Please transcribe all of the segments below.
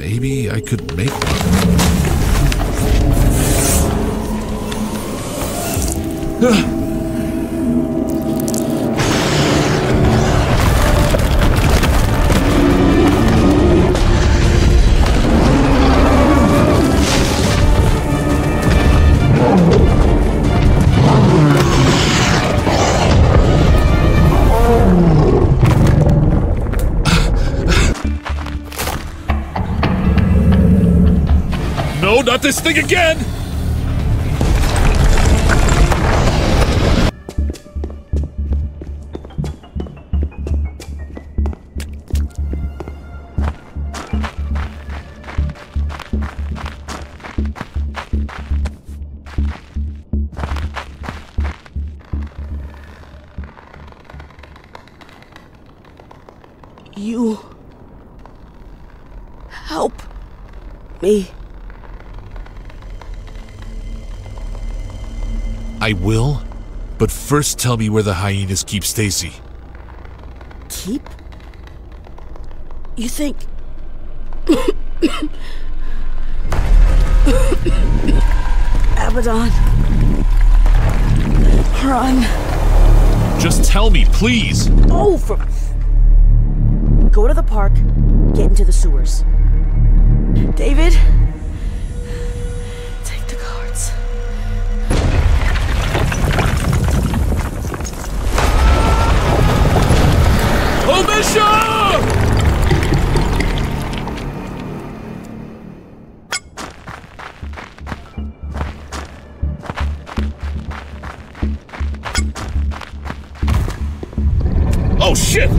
Maybe I could make one. this thing again! I will, but first tell me where the hyenas keep Stacy. Keep? You think. Abaddon. Run. Just tell me, please! Oh, for. Go to the park, get into the sewers. David? Oh shit!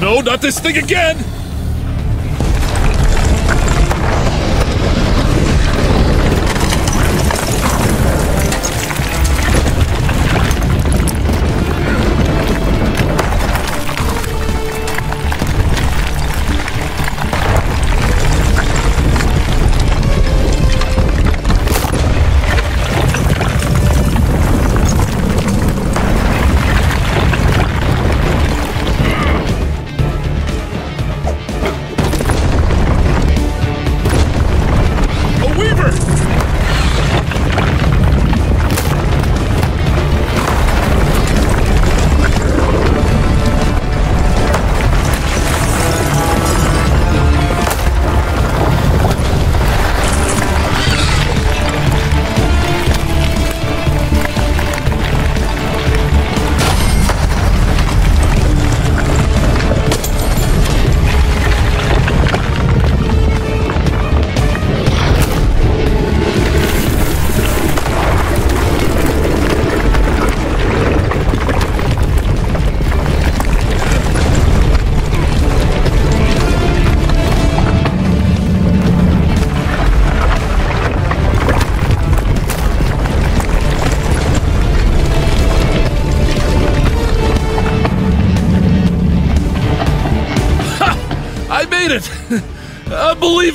No, not this thing again!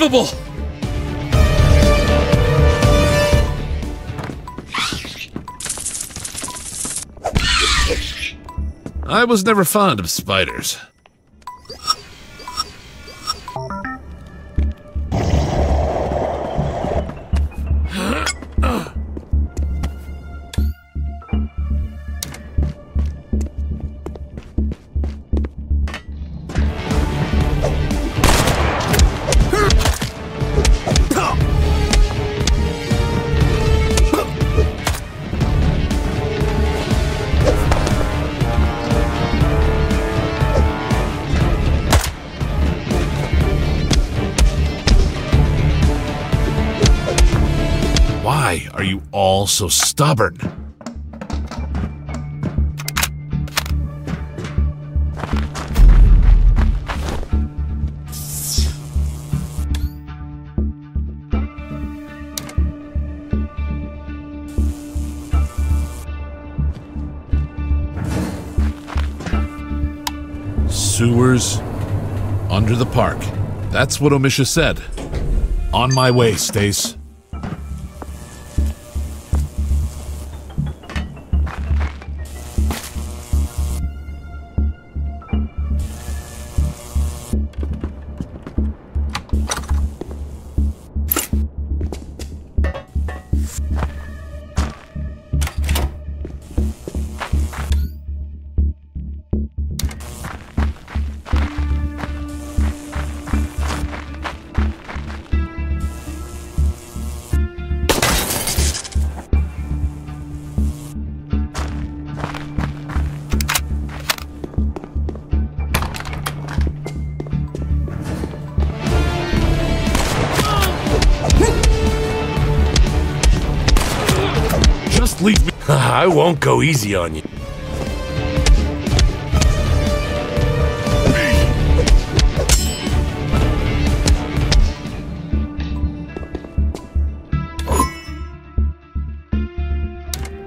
Unbelievable! I was never fond of spiders. So stubborn? Sewers under the park. That's what Omisha said. On my way, Stace. Leave me. I won't go easy on you.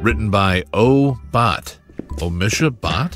Written by O. Bot. Omisha Bot?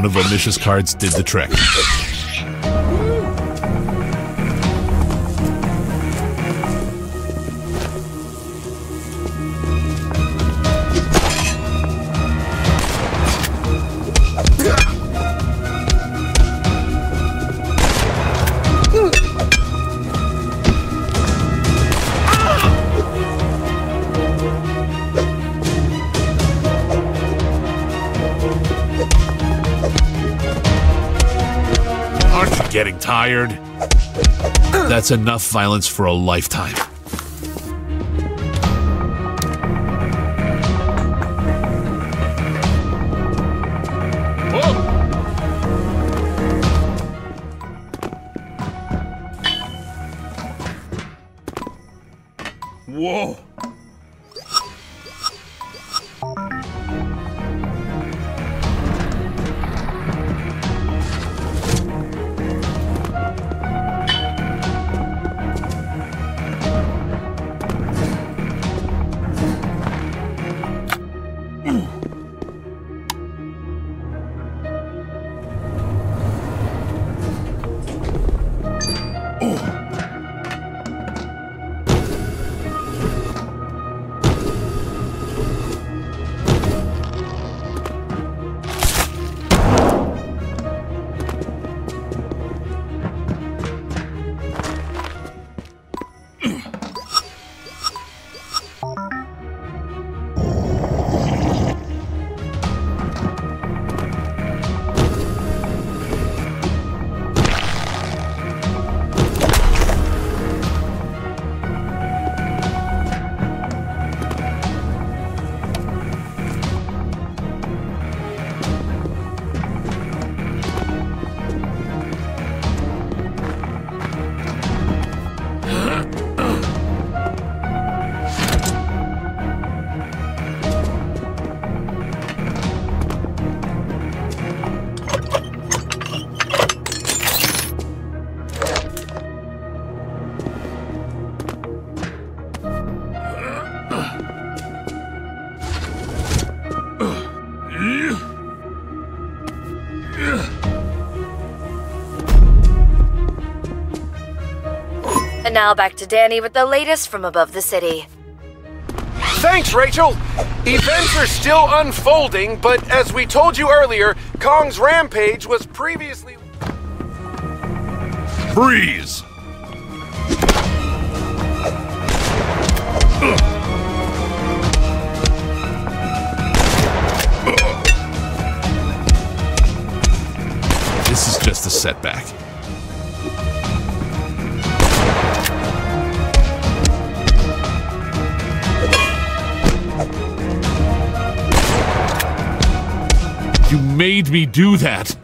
One of Omisha's cards did the trick. Enough violence for a lifetime. And now back to Danny with the latest from above the city. Thanks, Rachel! Events are still unfolding, but as we told you earlier, Kong's rampage was previously. Freeze! This is just a setback. Made me do that!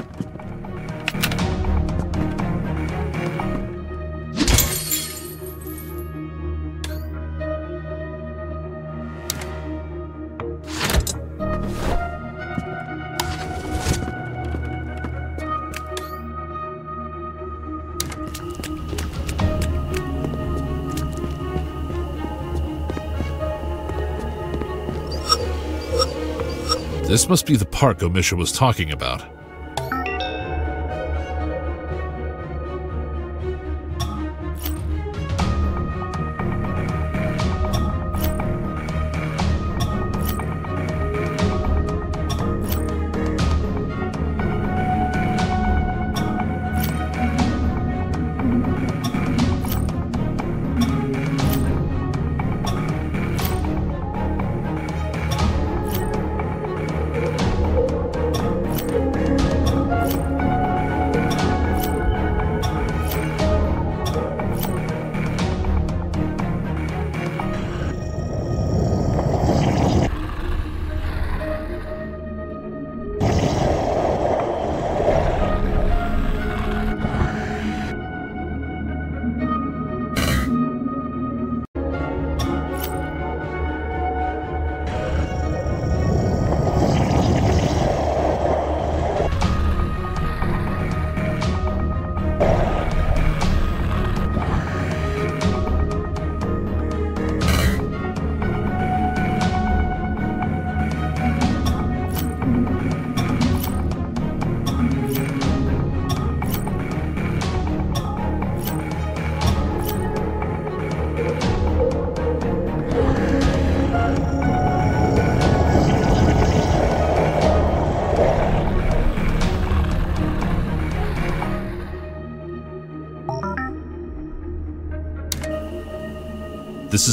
This must be the park Omisha was talking about.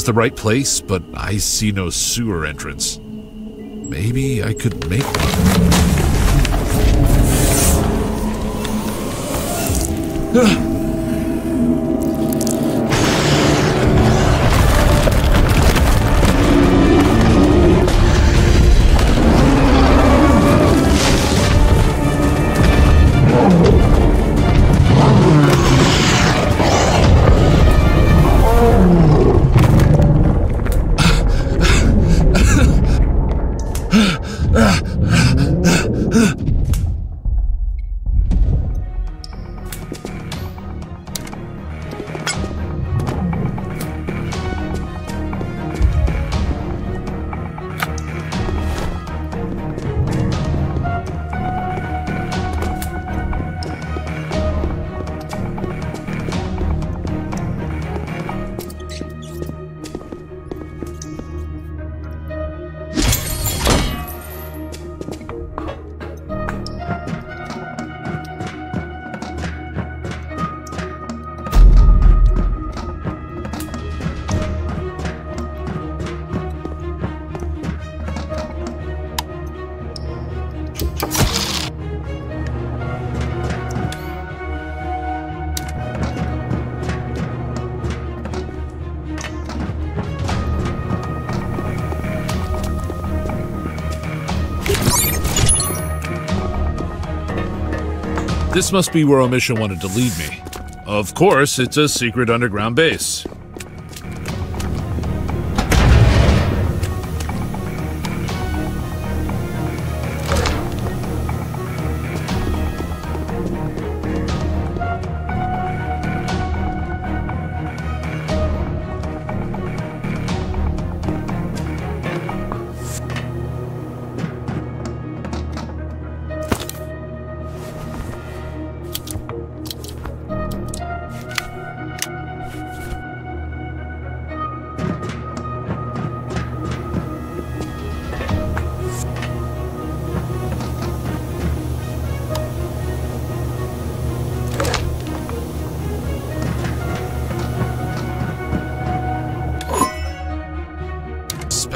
The right place, but I see no sewer entrance. Maybe I could make one. must be where Omisha wanted to lead me. Of course, it's a secret underground base.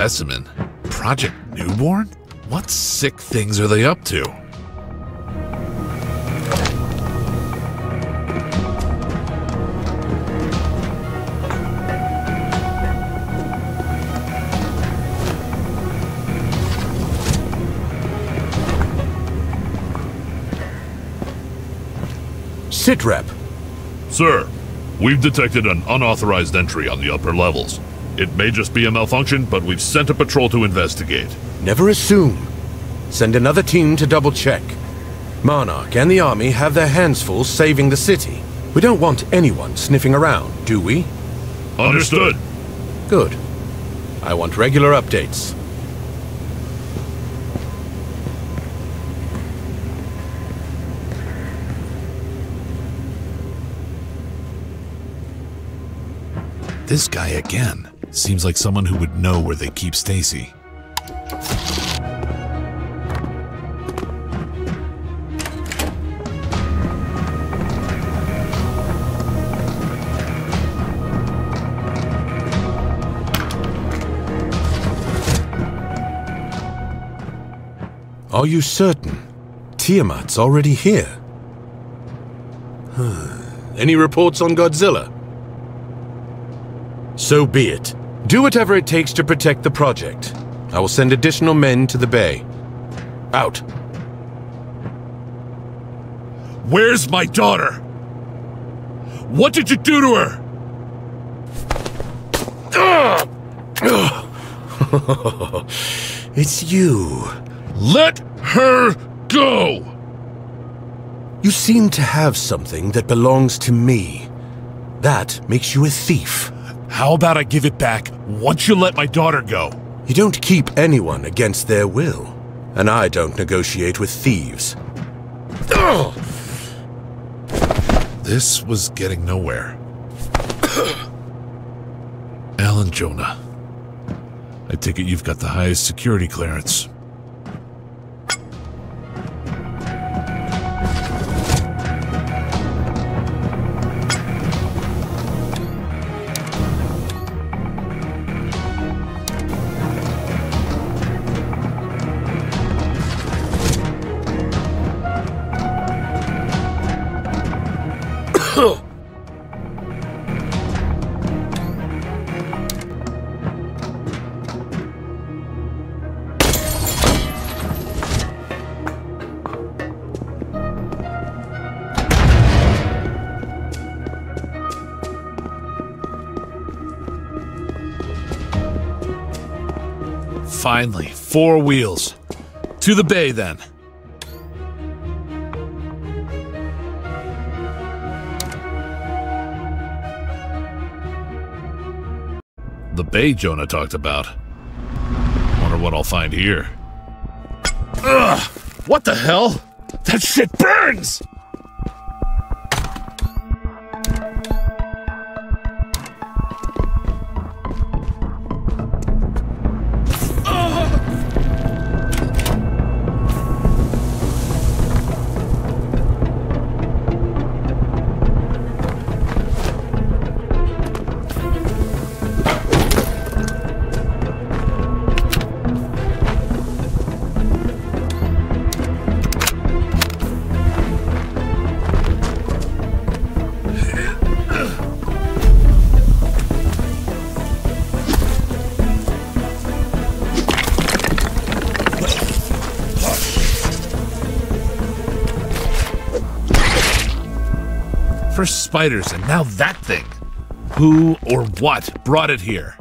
Specimen. Project Newborn? What sick things are they up to? Sitrep, Sir, we've detected an unauthorized entry on the upper levels. It may just be a malfunction, but we've sent a patrol to investigate. never assume. Send another team to double check. Monarch and the army have their hands full saving the city. We don't want anyone sniffing around, do we? Understood. Good. I want regular updates. This guy again. Seems like someone who would know where they keep Stacy. Are you certain? Tiamat's already here. Hmm. Any reports on Godzilla? So be it. Do whatever it takes to protect the project. I will send additional men to the bay. Out. Where's my daughter? What did you do to her? It's you. Let her go! You seem to have something that belongs to me. That makes you a thief. How about I give it back once you let my daughter go? You don't keep anyone against their will. And I don't negotiate with thieves. This was getting nowhere. Alan Jonah. I take it you've got the highest security clearance. Finally, four wheels. To the bay, then. The bay Jonah talked about. Wonder what I'll find here. Ugh! What the hell? That shit burns! Spiders, and now that thing. Who or what brought it here?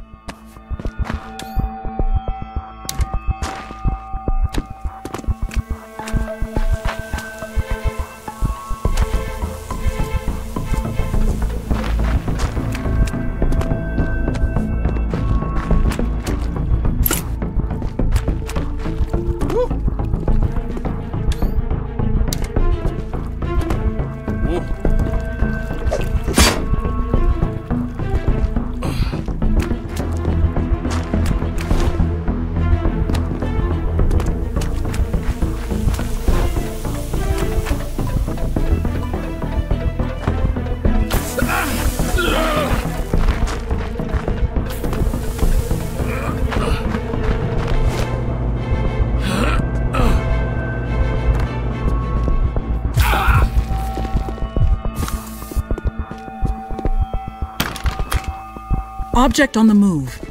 Object on the move.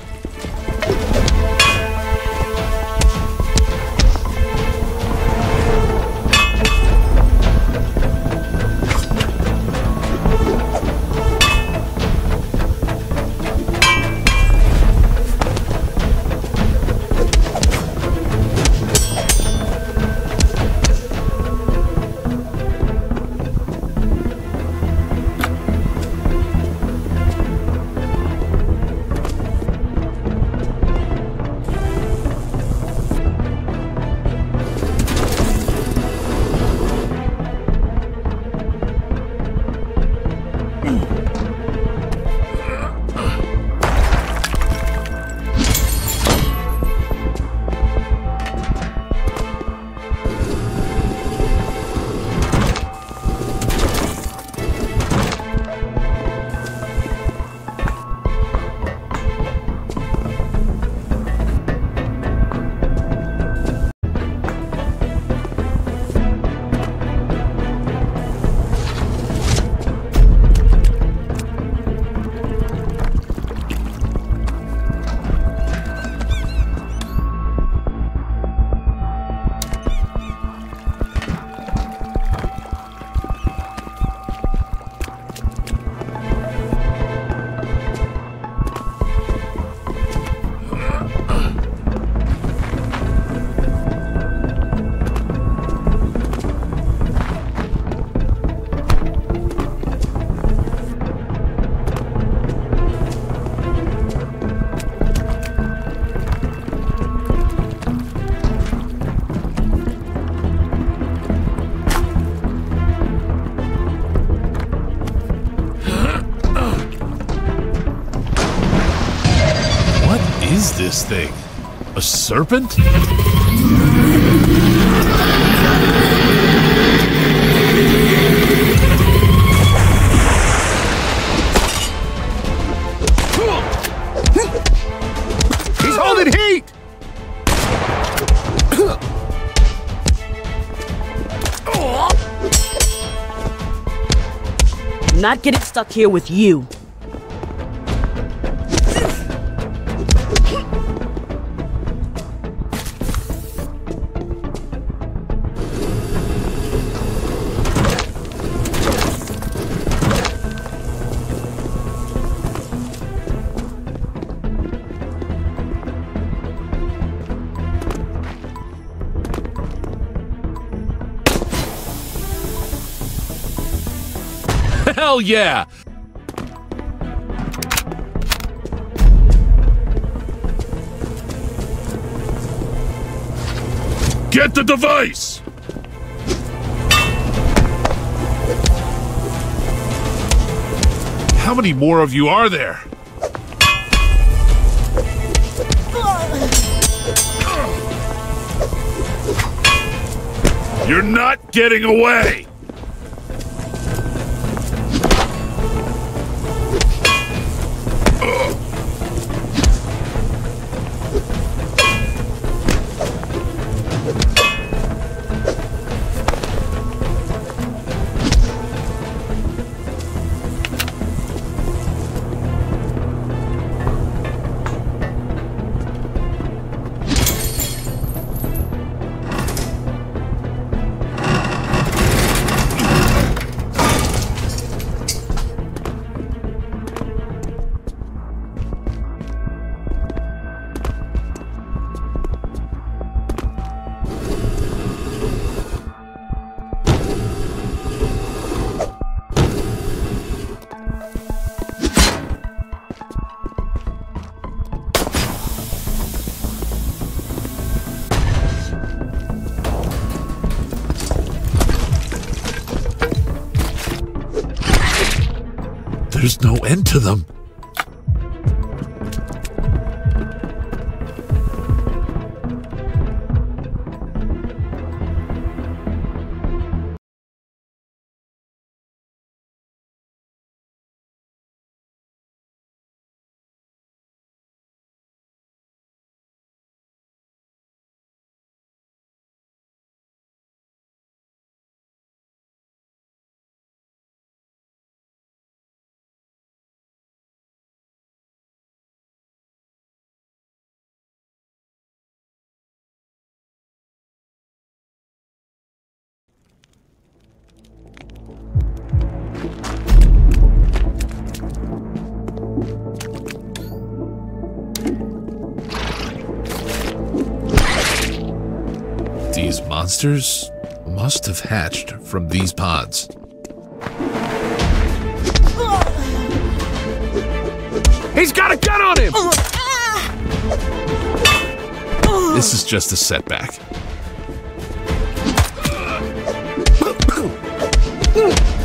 Is this thing? A serpent? He's holding heat! Not getting stuck here with you. Yeah! Get the device! How many more of you are there? You're not getting away! There's no end to them. These monsters must have hatched from these pods. He's got a gun on him! This is just a setback.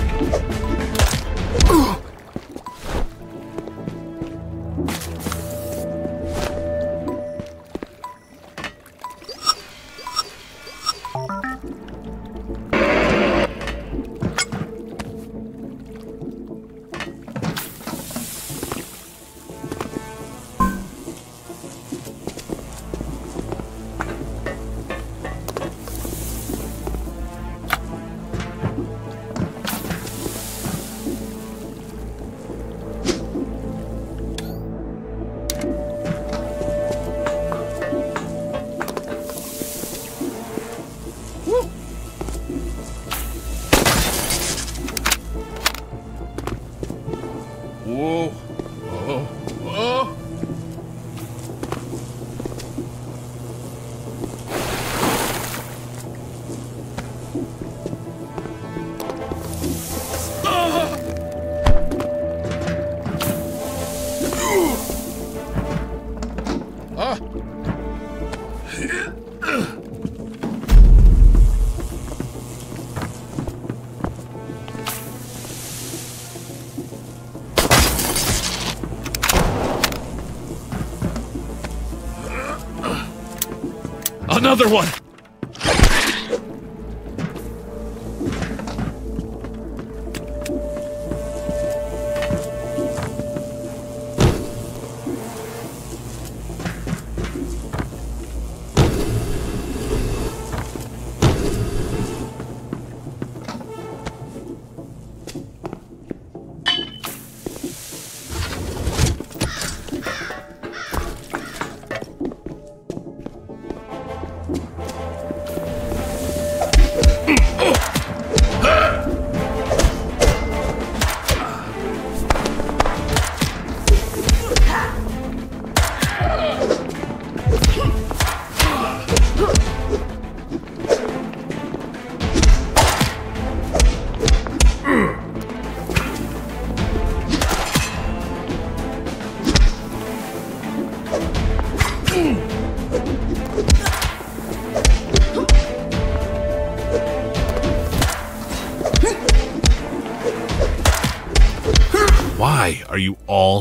Another one!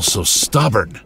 So stubborn?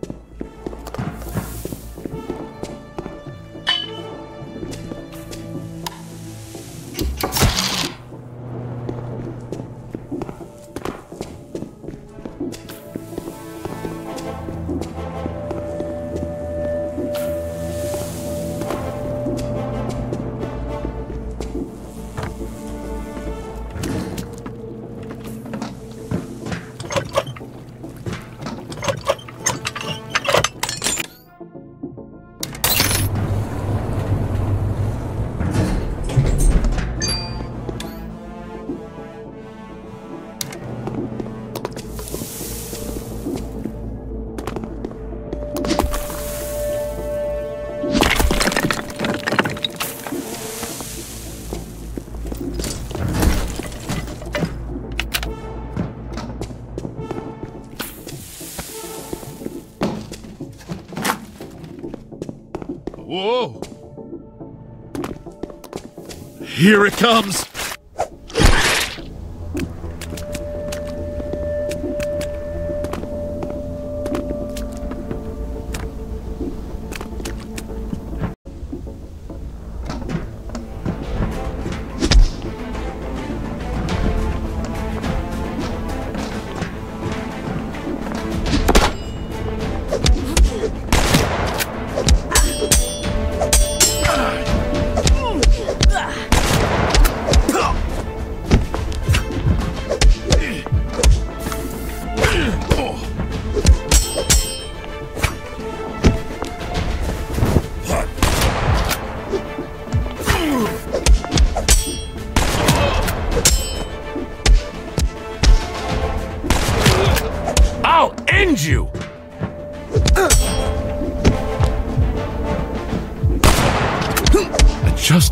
Here it comes!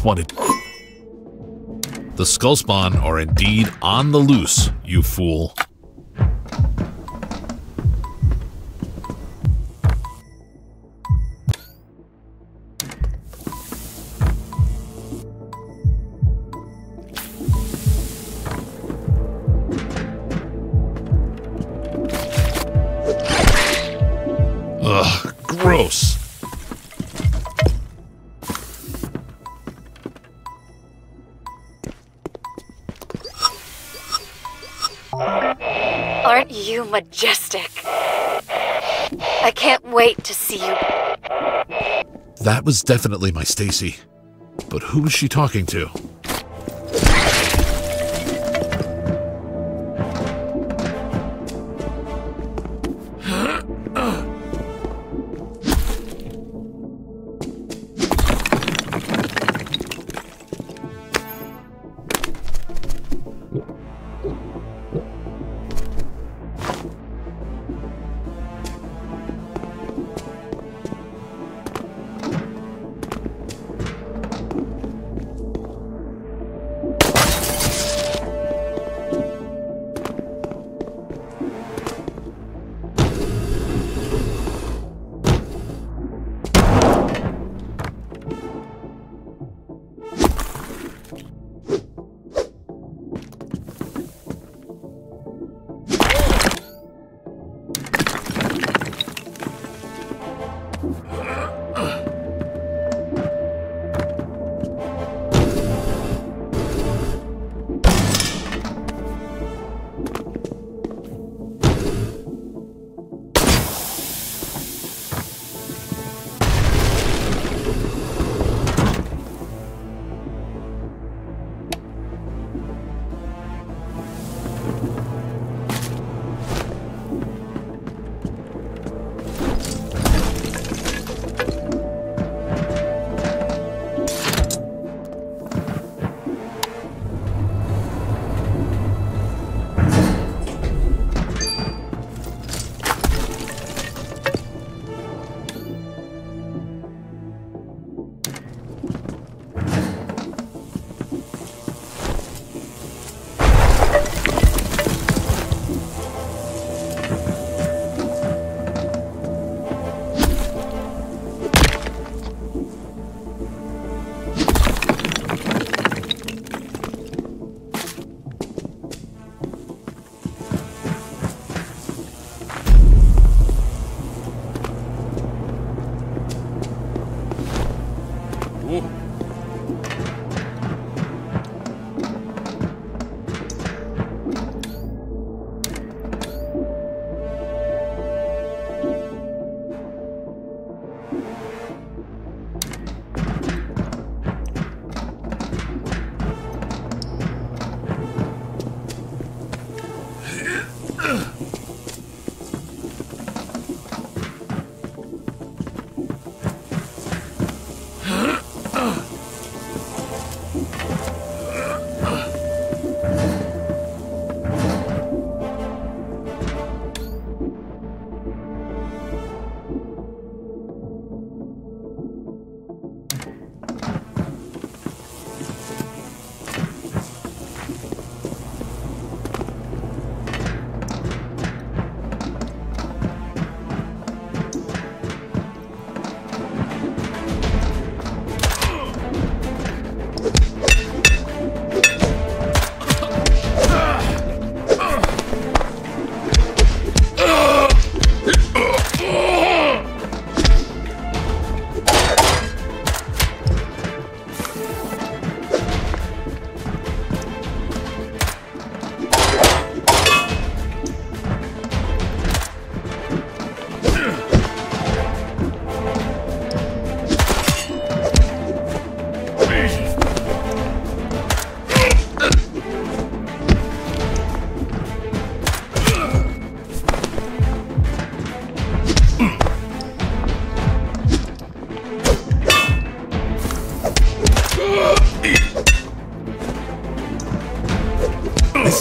wanted. The Skull Spawn are indeed on the loose, you fool. That was definitely my Stacy. But who was she talking to?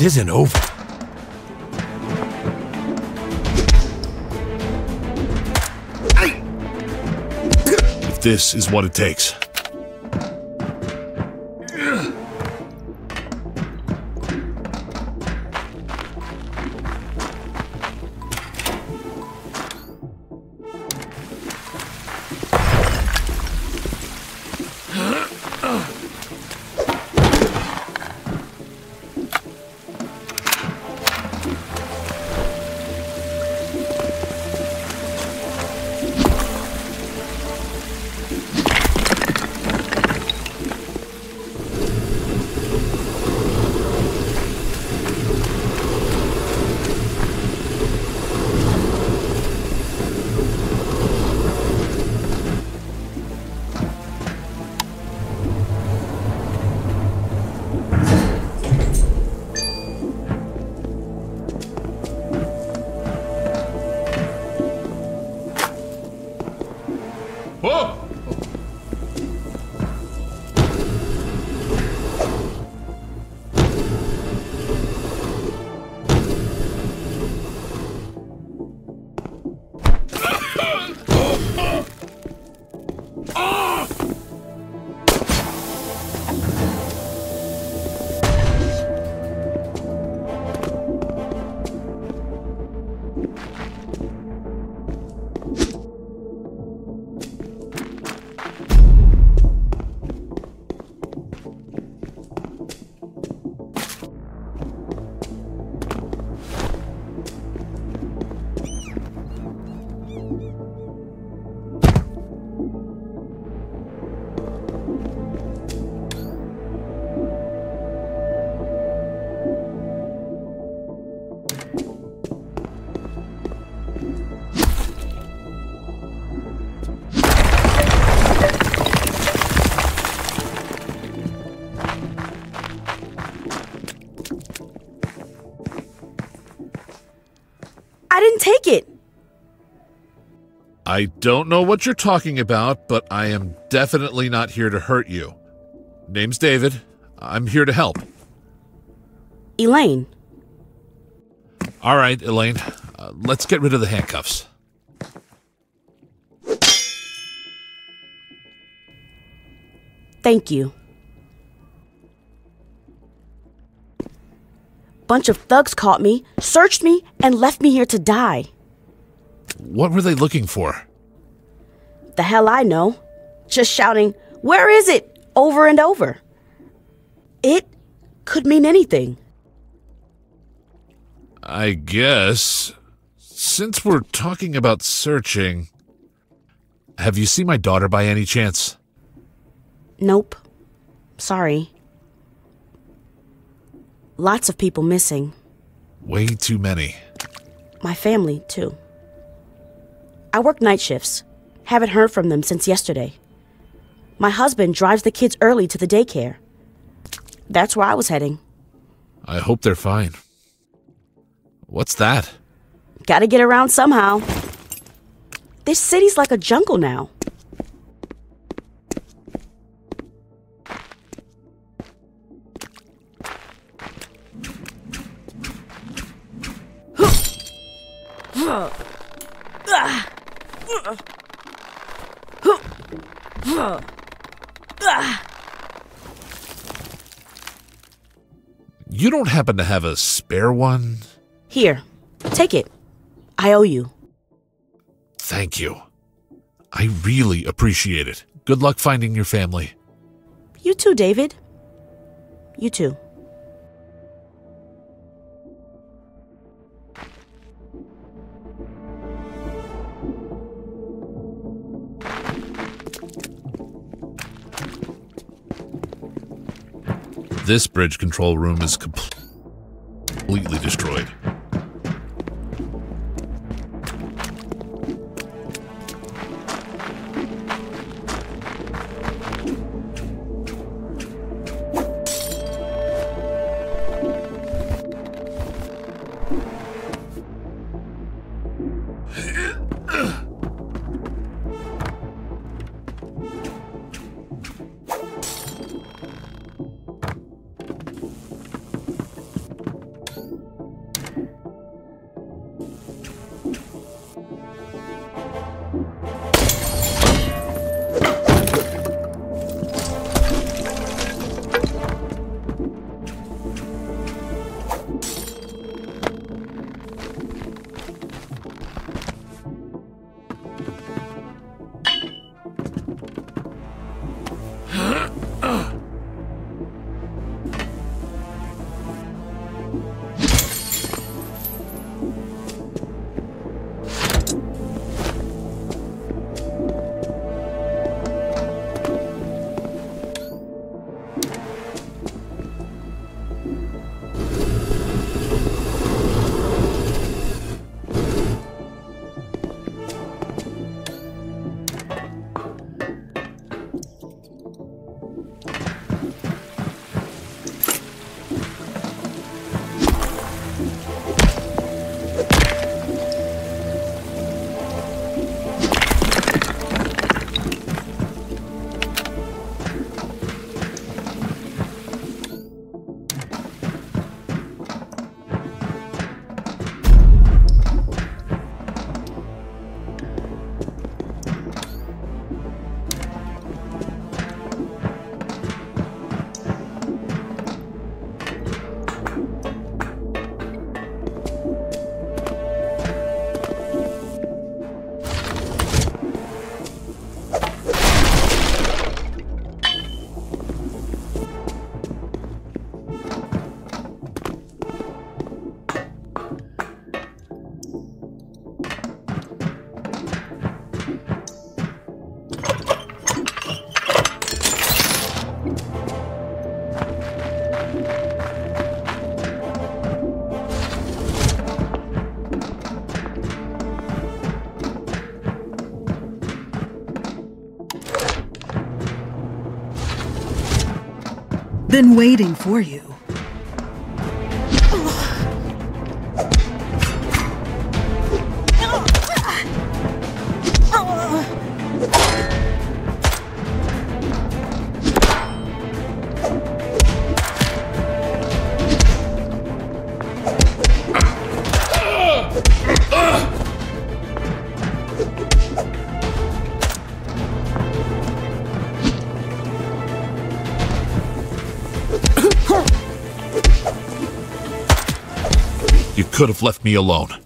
This isn't over. If this is what it takes. Didn't take it. I don't know what you're talking about, but I am definitely not here to hurt you. Name's David. I'm here to help. Elaine, All right, Elaine. Uh, let's get rid of the handcuffs. thank you. Bunch of thugs caught me, searched me, and left me here to die. What were they looking for? The hell I know. Just shouting, Where is it? over and over. It could mean anything. I guess. Since we're talking about searching, have you seen my daughter by any chance? Nope. Sorry. Lots of people missing. Way too many. My family, too. I work night shifts. Haven't heard from them since yesterday. My husband drives the kids early to the daycare. That's where I was heading. I hope they're fine. What's that? Gotta get around somehow. This city's like a jungle now. You don't happen to have a spare one? Here, take it. I owe you. Thank you. I really appreciate it. Good luck finding your family. You too, David. You too. This bridge control room is completely destroyed. Been waiting for you. Could have left me alone.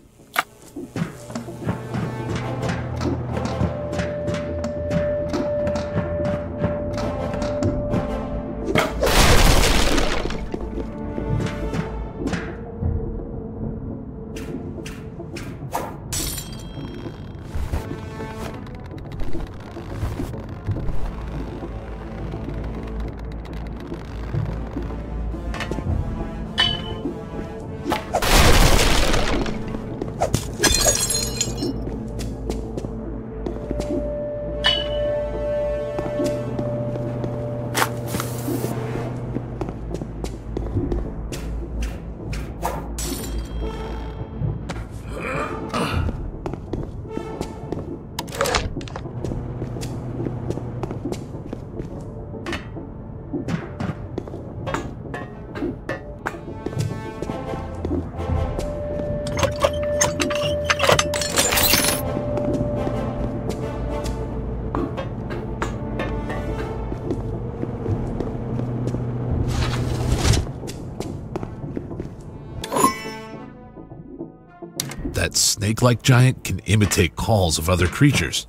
Like giant can imitate calls of other creatures.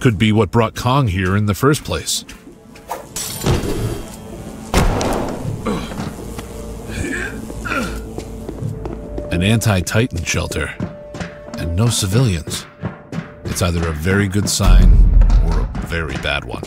Could be what brought Kong here in the first place. An anti Titan shelter, and no civilians. It's either a very good sign or a very bad one.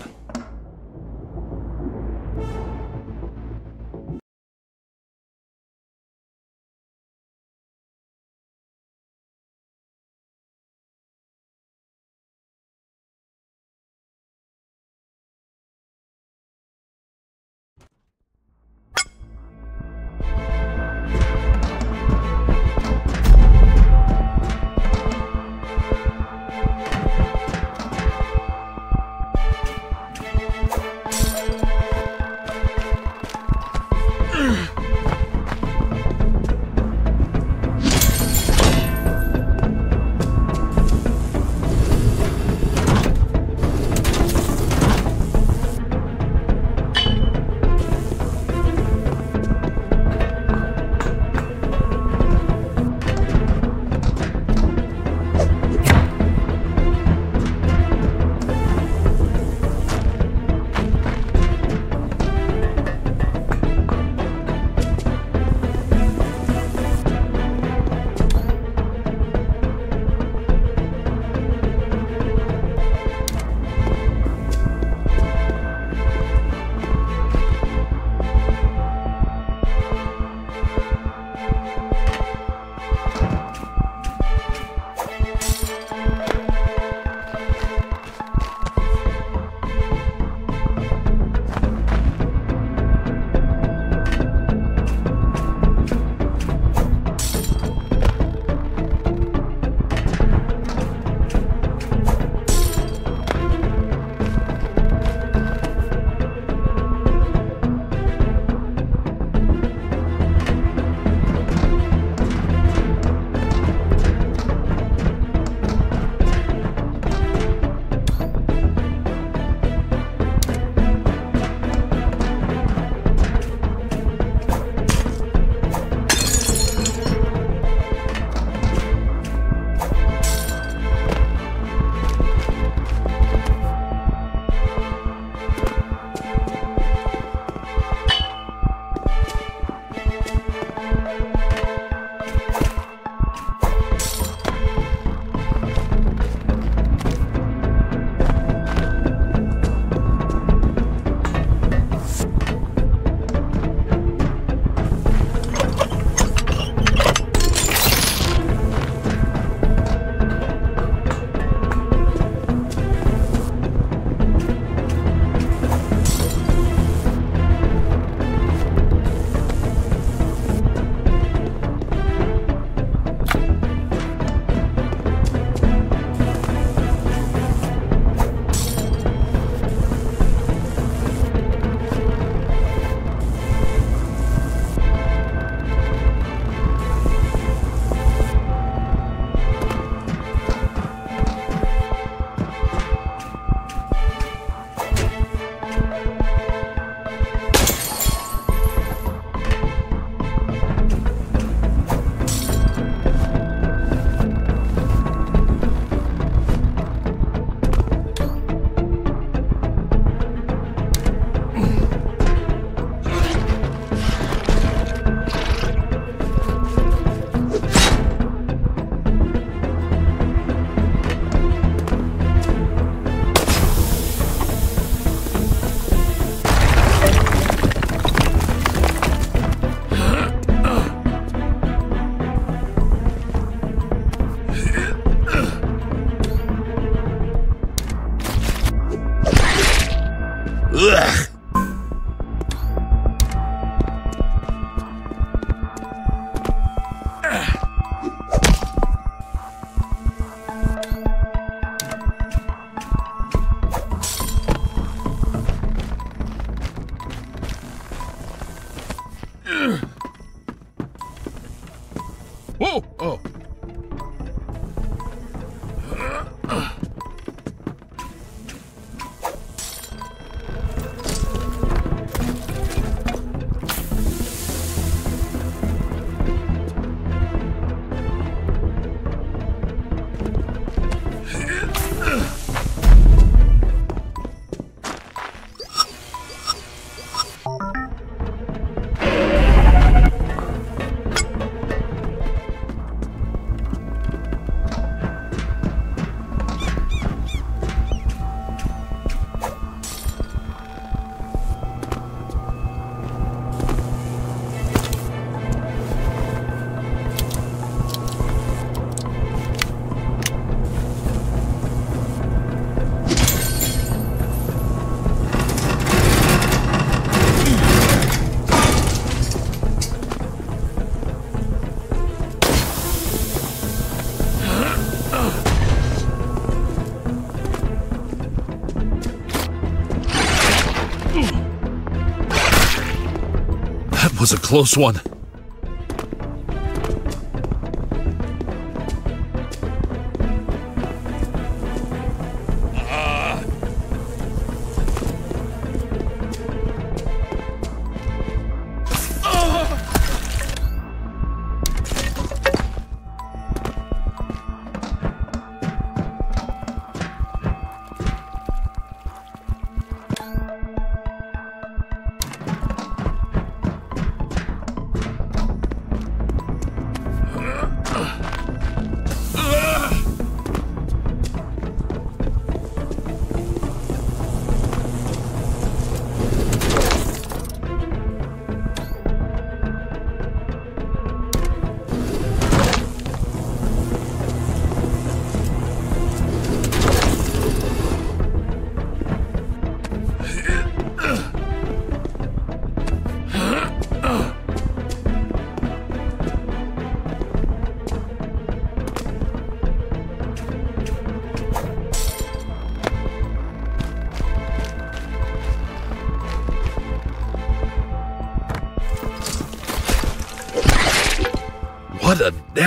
Was a close one.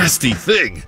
Nasty thing!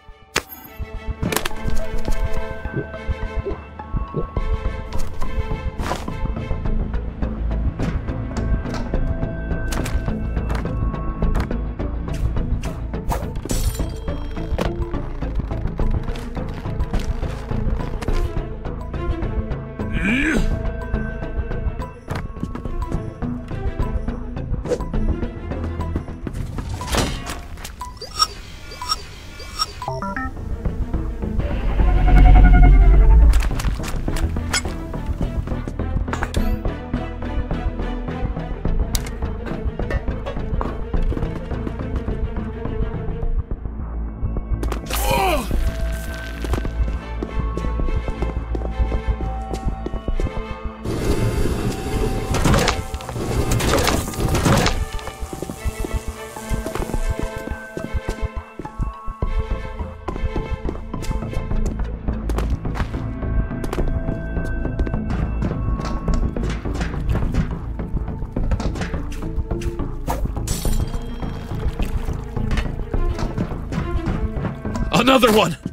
Another one!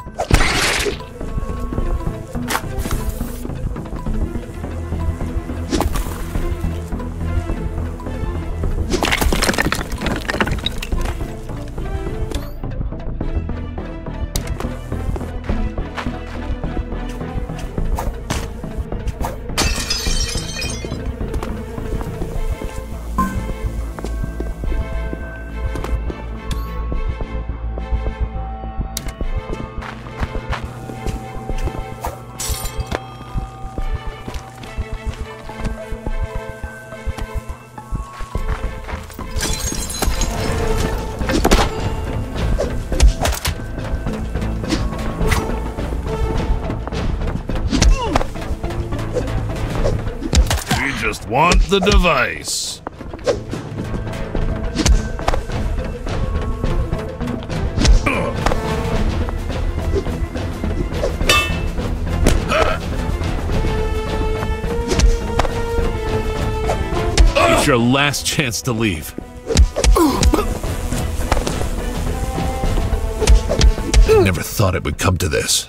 The device. It's your last chance to leave. Never thought it would come to this.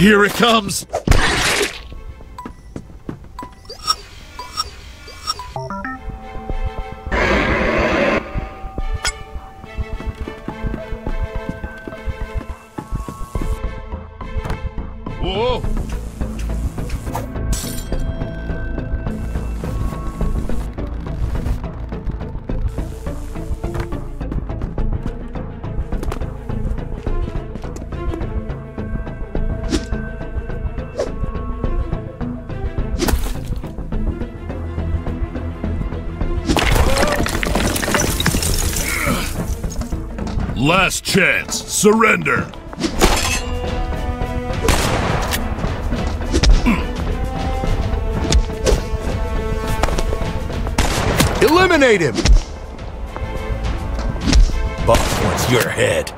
Here it comes! Last chance. Surrender. Eliminate him! Boss wants your head.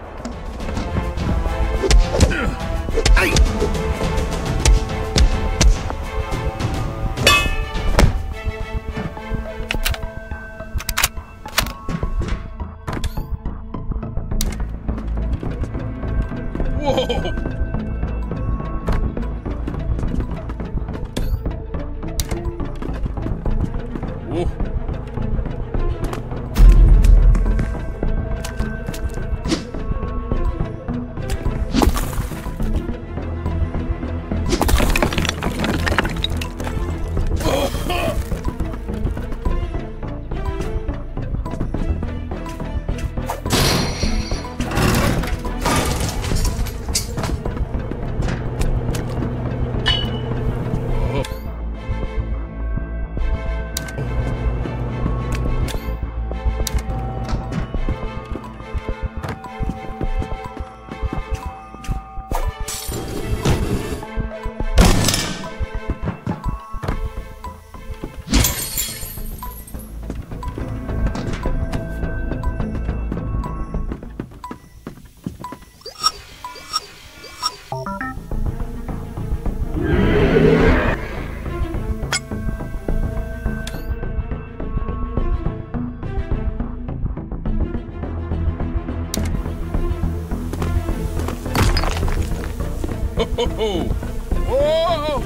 Whoa!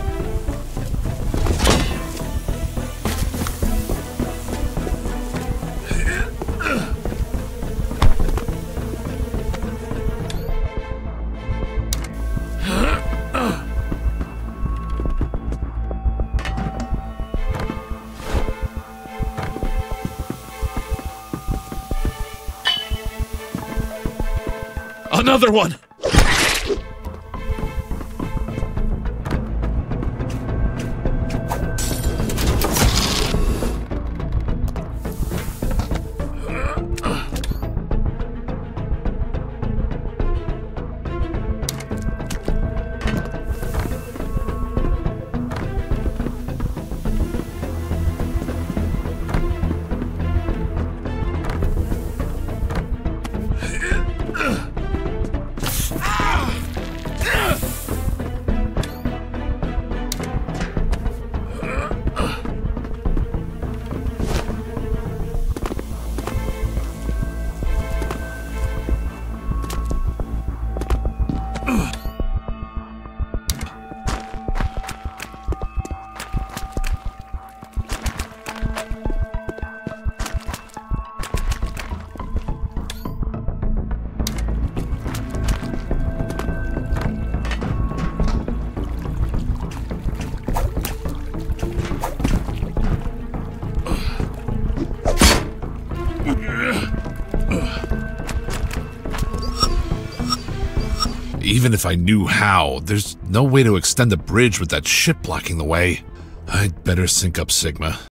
Another one! Even if I knew how, there's no way to extend the bridge with that ship blocking the way. I'd better sync up Sigma.